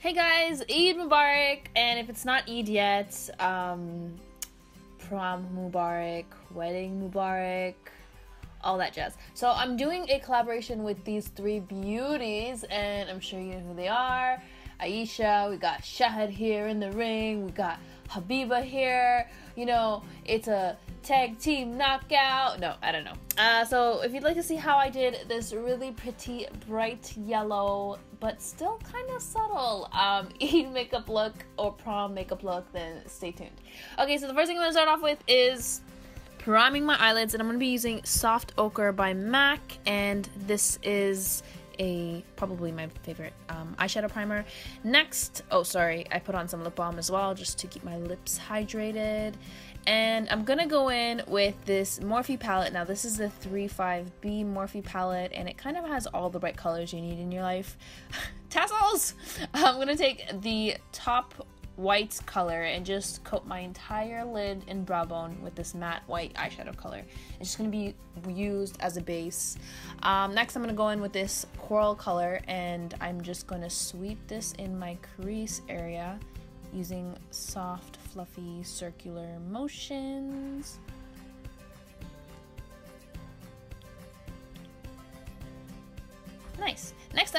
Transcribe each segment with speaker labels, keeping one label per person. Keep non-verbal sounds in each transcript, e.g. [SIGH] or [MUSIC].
Speaker 1: Hey guys, Eid Mubarak, and if it's not Eid yet, um, prom Mubarak, wedding Mubarak, all that jazz. So I'm doing a collaboration with these three beauties, and I'm sure you know who they are. Aisha, we got Shahd here in the ring, we got Habiba here. You know, it's a tag team knockout. No, I don't know. Uh, so if you'd like to see how I did this really pretty bright yellow but still kind of subtle um, [LAUGHS] Eid makeup look or prom makeup look, then stay tuned. Okay, so the first thing I'm gonna start off with is priming my eyelids, and I'm gonna be using Soft Ochre by MAC, and this is a probably my favorite um, eyeshadow primer. Next, oh sorry, I put on some lip balm as well just to keep my lips hydrated. And I'm gonna go in with this Morphe palette. Now this is the 35B Morphe palette and it kind of has all the bright colors you need in your life. [LAUGHS] Tassels! [LAUGHS] I'm gonna take the top white color and just coat my entire lid in brow bone with this matte white eyeshadow color. It's just going to be used as a base. Um, next I'm going to go in with this coral color and I'm just going to sweep this in my crease area using soft fluffy circular motions.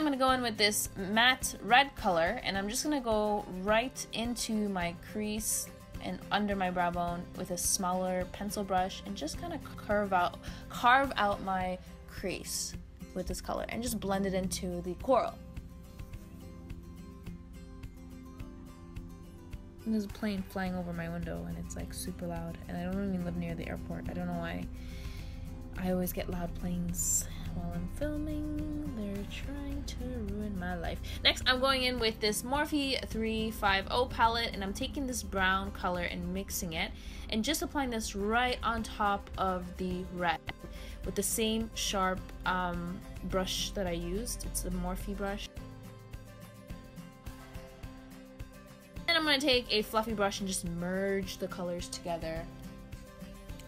Speaker 1: I'm going to go in with this matte red color and I'm just going to go right into my crease and under my brow bone with a smaller pencil brush and just kind of curve out carve out my crease with this color and just blend it into the coral. And there's a plane flying over my window and it's like super loud and I don't even live near the airport. I don't know why. I always get loud planes while I'm filming. They're trying to ruin my life. Next, I'm going in with this Morphe 350 palette and I'm taking this brown color and mixing it and just applying this right on top of the red with the same sharp um, brush that I used. It's the Morphe brush. And I'm going to take a fluffy brush and just merge the colors together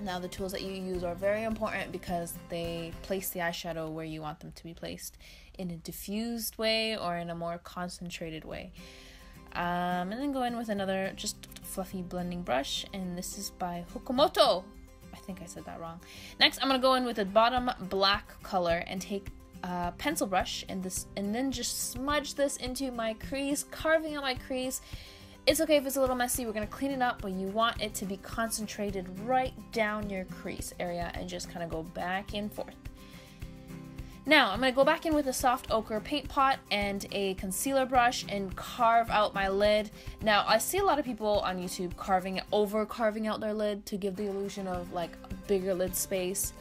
Speaker 1: now the tools that you use are very important because they place the eyeshadow where you want them to be placed in a diffused way or in a more concentrated way. Um, and then go in with another just fluffy blending brush and this is by Hokumoto. I think I said that wrong. Next I'm to go in with a bottom black color and take a pencil brush and this and then just smudge this into my crease, carving out my crease it's okay if it's a little messy, we're gonna clean it up, but you want it to be concentrated right down your crease area and just kind of go back and forth. Now, I'm to go back in with a soft ochre paint pot and a concealer brush and carve out my lid. Now, I see a lot of people on YouTube carving over carving out their lid to give the illusion of like bigger lid space.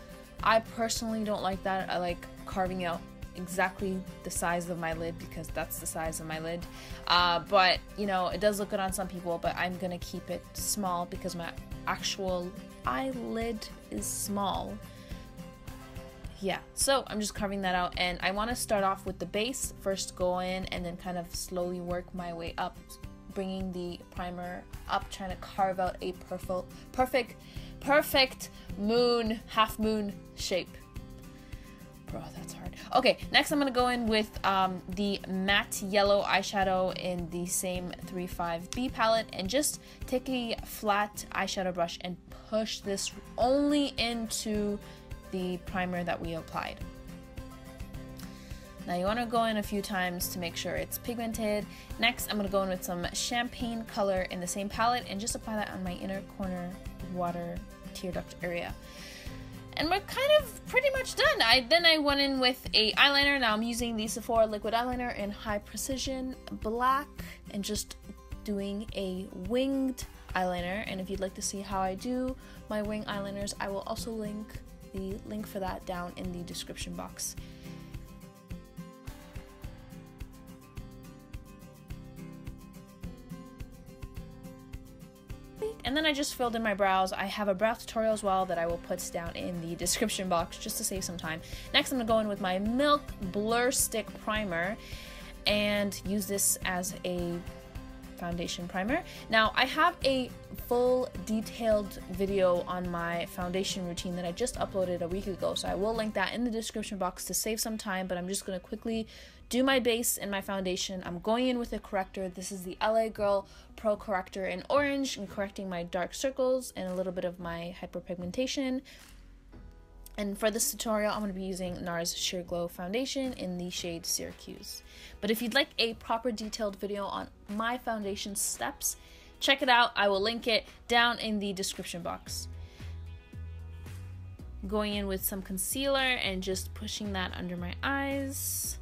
Speaker 1: I personally don't like that. I like carving out exactly the size of my lid because that's the size of my lid. Uh, but you know, it does look good on some people, but I'm gonna keep it small because my actual eyelid is small. Yeah, so I'm just carving that out and I want to start off with the base, first go in and then kind of slowly work my way up, bringing the primer up, trying to carve out a perfect, perfect, perfect moon, half moon shape. Bro, that's hard. Okay, next I'm to go in with um, the matte yellow eyeshadow in the same 35B palette and just take a flat eyeshadow brush and push this only into the primer that we applied. Now you want to go in a few times to make sure it's pigmented. Next, I'm going to go in with some champagne color in the same palette and just apply that on my inner corner water tear duct area and we're kind of pretty much done. I then I went in with a eyeliner. Now I'm using the Sephora liquid eyeliner in high precision black and just doing a winged eyeliner. And if you'd like to see how I do my wing eyeliners, I will also link the link for that down in the description box. And then I just filled in my brows. I have a brow tutorial as well that I will put down in the description box just to save some time. Next, I'm to go in with my Milk Blur Stick Primer and use this as a foundation primer. Now, I have a full detailed video on my foundation routine that I just uploaded a week ago, so I will link that in the description box to save some time, but I'm just going to quickly do my base and my foundation. I'm going in with a corrector. This is the LA Girl Pro Corrector in orange and correcting my dark circles and a little bit of my hyperpigmentation. And for this tutorial, I'm going to be using NARS Sheer Glow Foundation in the shade Syracuse. But if you'd like a proper detailed video on my foundation steps, check it out. I will link it down in the description box. Going in with some concealer and just pushing that under my eyes.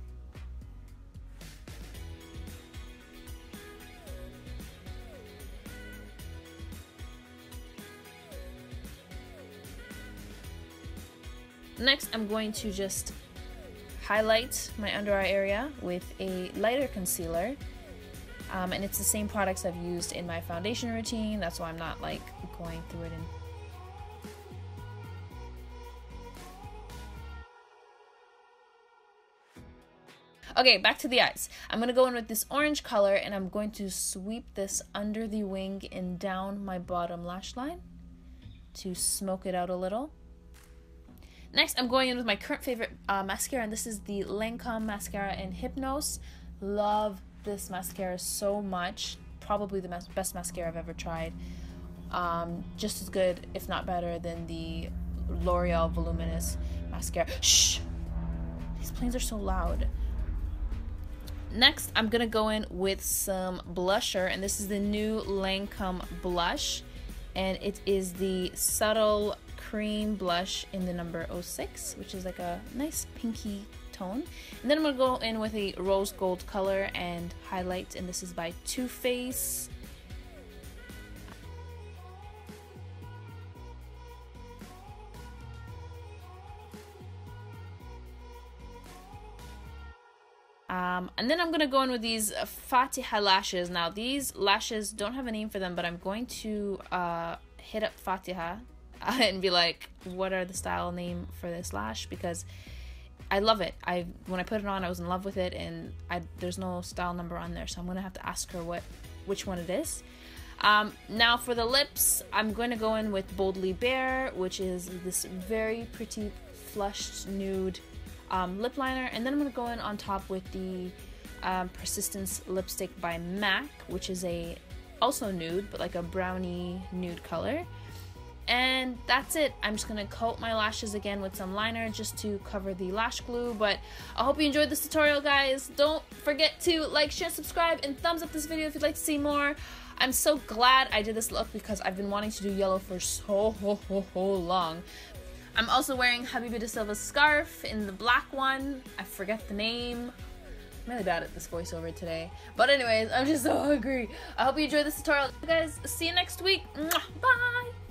Speaker 1: Next, I'm going to just highlight my under eye area with a lighter concealer. Um, and it's the same products I've used in my foundation routine. That's why I'm not like going through it and Okay, back to the eyes. I'm going to go in with this orange color and I'm going to sweep this under the wing and down my bottom lash line to smoke it out a little. Next, I'm going in with my current favorite uh, mascara, and this is the Lancome Mascara in Hypnose. Love this mascara so much. Probably the mas best mascara I've ever tried. Um, just as good, if not better, than the L'Oreal Voluminous Mascara. Shh! These planes are so loud. Next, I'm to go in with some blusher, and this is the new Lancome blush. And it is the Subtil cream blush in the number 06, which is like a nice pinky tone. And then I'm going to go in with a rose gold color and highlight, and this is by Too Faced. Um, and then I'm going to go in with these Fatiha lashes. Now, these lashes don't have a name for them, but I'm going to uh, hit up Fatiha [LAUGHS] and be like, what are the style name for this lash? Because I love it. I when I put it on, I was in love with it, and I there's no style number on there, so I'm gonna have to ask her what which one it is. Um, now for the lips, I'm going to go in with Boldly Bare, which is this very pretty flushed nude um, lip liner, and then I'm going to go in on top with the um, Persistence lipstick by MAC, which is a also nude, but like a brownie nude color. And that's it. I'm just to coat my lashes again with some liner just to cover the lash glue. But I hope you enjoyed this tutorial, guys. Don't forget to like, share, subscribe, and thumbs up this video if you'd like to see more. I'm so glad I did this look because I've been wanting to do yellow for so ho, ho, ho long. I'm also wearing Habiba Da Silva's scarf in the black one. I forget the name. I'm really bad at this voiceover today. But anyways, I'm just so [LAUGHS] hungry. I hope you enjoyed this tutorial. guys, see you next week. Bye!